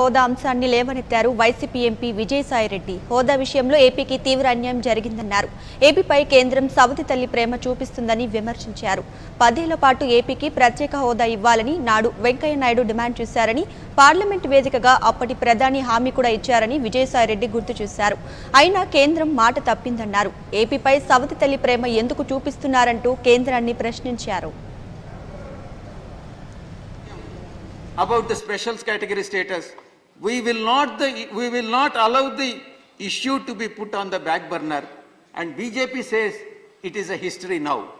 హోదా అంశాన్ని లేవనెత్తారు YCP MP Vijayasai Reddy. హోదా విషయంలో ఏపీకి తీవ్ర అన్యాయం జరిగిందన్నారు. ఏపీపై కేంద్రం సవతి తల్లి ప్రేమ చూపిస్తుందని విమర్శించారు. పదేళ్ళ పాటు ఏపీకి ప్రత్యేక హోదా ఇవ్వాలని నాడు వెంకయ్య నాయుడు డిమాండ్ చేశారని పార్లమెంట్ వేదికగా అప్పటి ప్రధాని హామీ కూడా ఇచ్చారని విజయసాయిరెడ్డి గుర్తు చేశారు. అయినా కేంద్రం మాట తప్పిందన్నారు. ఏపీపై సవతి తల్లి ప్రేమ ఎందుకు చూపిస్తున్నారంటూ కేంద్రాన్ని ప్రశ్నించారు. About the special category status, we will not the, we will not allow the issue to be put on the back burner. And BJP says it is a history now.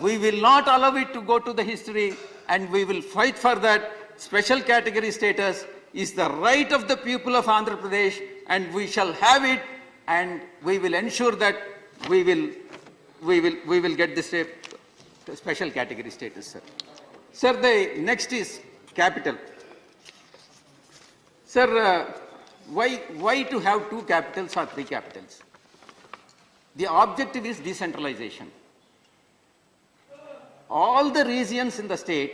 We will not allow it to go to the history and we will fight for that. Special category status is the right of the people of Andhra Pradesh and we shall have it and we will ensure that we will, we will, we will get this uh, special category status, sir. Sir, the next is capital. Sir, uh, why, why to have two capitals or three capitals? The objective is decentralization. All the regions in the state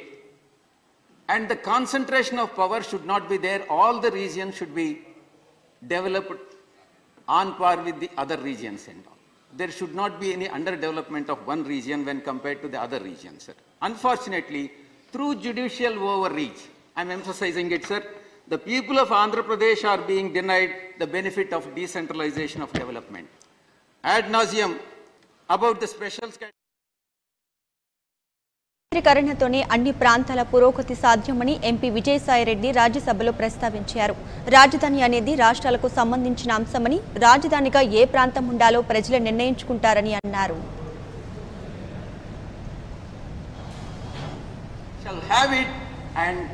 and the concentration of power should not be there. All the regions should be developed on par with the other regions and all. There should not be any underdevelopment of one region when compared to the other regions, sir. Unfortunately, through judicial overreach, I'm emphasizing it, sir, the people of Andhra Pradesh are being denied the benefit of decentralization of development. Ad nauseum about the special category. కేంద్రీకరణతోనే అన్ని ప్రాంతాల పురోగతి సాధ్యమని MP Vijayasai Reddy రాజ్యసభలో ప్రస్తావించారు రాజధాని అనేది రాష్ట్రాలకు సంబంధించిన అంశమని రాజధానిగా ఏ ప్రాంతం ఉండాలో ప్రజలు నిర్ణయించుకుంటారని అన్నారు shall have it and